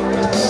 Love.